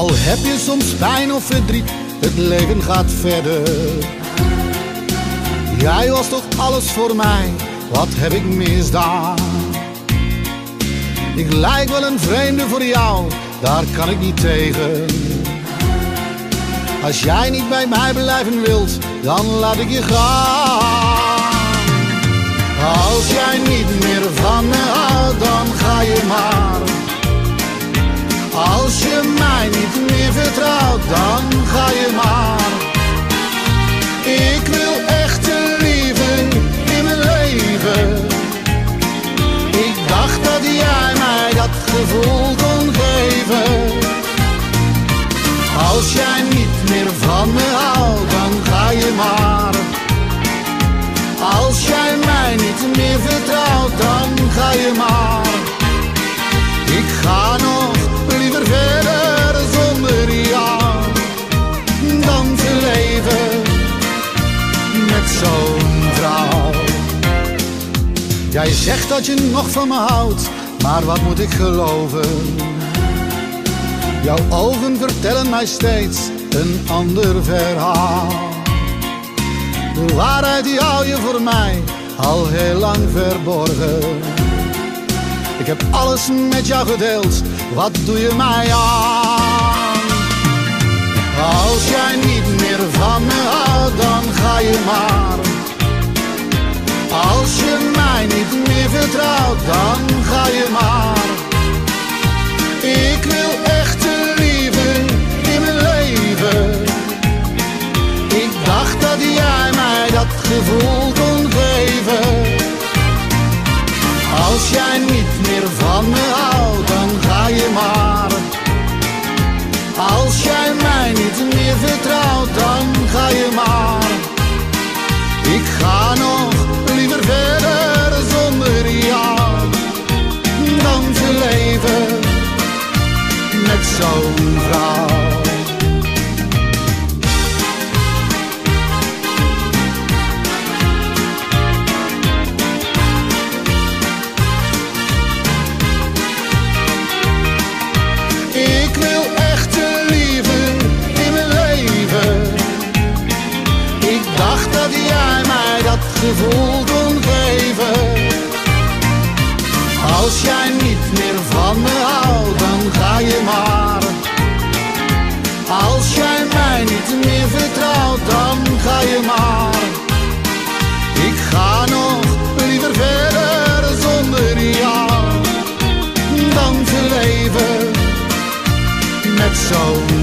Al heb je soms pijn of verdriet, het leven gaat verder. Jij was toch alles voor mij, wat heb ik misdaan? Ik lijk wel een vreemde voor jou, daar kan ik niet tegen. Als jij niet bij mij blijven wilt, dan laat ik je gaan. Als jij niet meer van me houdt, dan ga je maar. Dan ga je maar. Ik wil echte liefde in mijn leven. Ik dacht dat jij mij dat gevoel kon geven. Als jij niet meer van me houdt, dan ga je maar. Als jij Jij zegt dat je nog van me houdt, maar wat moet ik geloven? Jouw ogen vertellen mij steeds een ander verhaal. De waarheid die hou je voor mij al heel lang verborgen. Ik heb alles met jou gedeeld, wat doe je mij aan? Als jij niet Als jij niet meer van me houdt, dan ga je maar. Als jij mij niet meer vertrouwt, dan ga je maar. Ik ga nog liever verder zonder jou dan te leven met zo'n